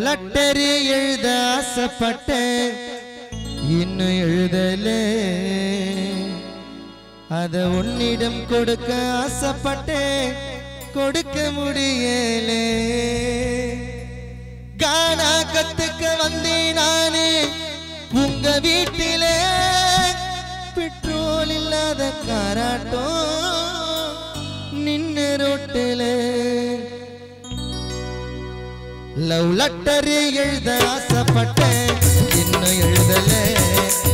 Love எழுத ஆசைப்பட்ட இன்னும் எழுதலே. அத உன்னிடம் கொடுக்க ஆசைப்பட்டேன் கொடுக்க முடியலே. கானா கத்துக்க வந்தேன் நானே உங்க வீட்டிலே. பெட்ரோல் இல்லாத காராட்டம். லவ் லெட்டர் எழுத ஆசைப்பட்டேன். இன்னும் எழுதல?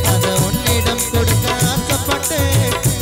அதை உன்னிடம் கொடுக்க ஆசைப்பட்டேன்.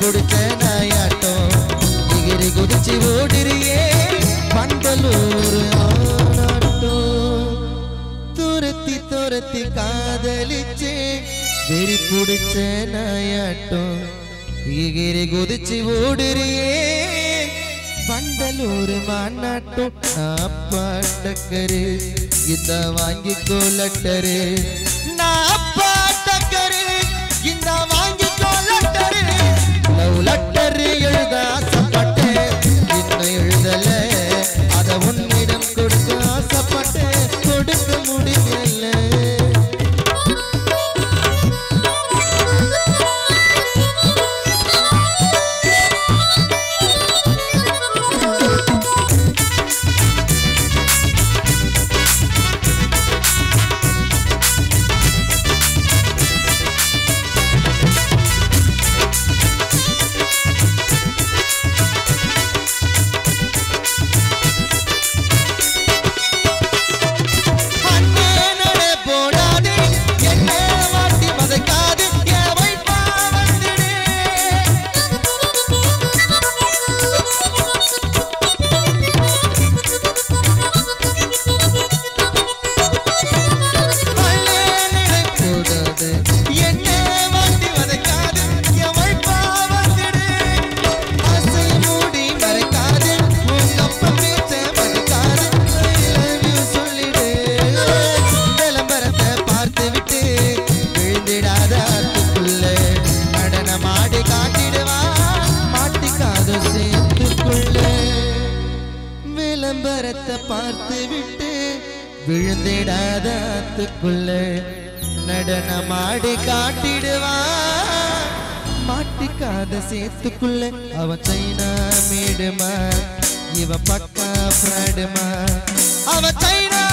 പിടിച്ച നായാട്ടോ ഇകിരി കുതിച്ച് ഓടിരിയേ പണ്ടലൂർ ആണാട്ടോ തുരത്തി തുരത്തി കാതലിച്ച് വെരി പിടിച്ച നായാട്ടോ ഇകിരി കുതിച്ച് ഓടിരിയേ പണ്ടലൂർ മാനാട്ടോ ആ പാട്ടക്കര് ഇതാ വാങ്ങിക്കോലട്ടര് നാ விளம்பரத்தை பார்த்து விட்டு விழுந்திடாத ஆத்துக்குள்ள நடனமாடி காட்டிடுவா மாட்டிக்காத சேத்துக்குள்ள அவ சைனா மேடுமா? இவ பக்கா பிராடுமா? அவ சைனா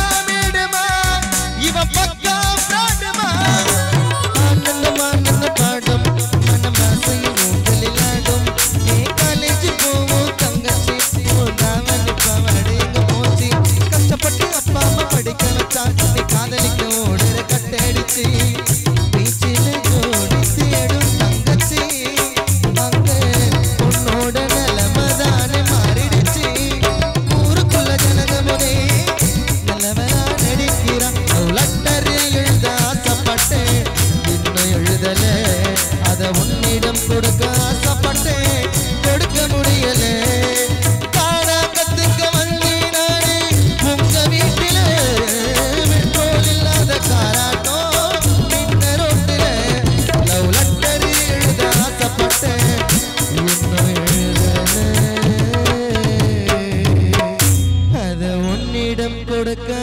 கொடுக்க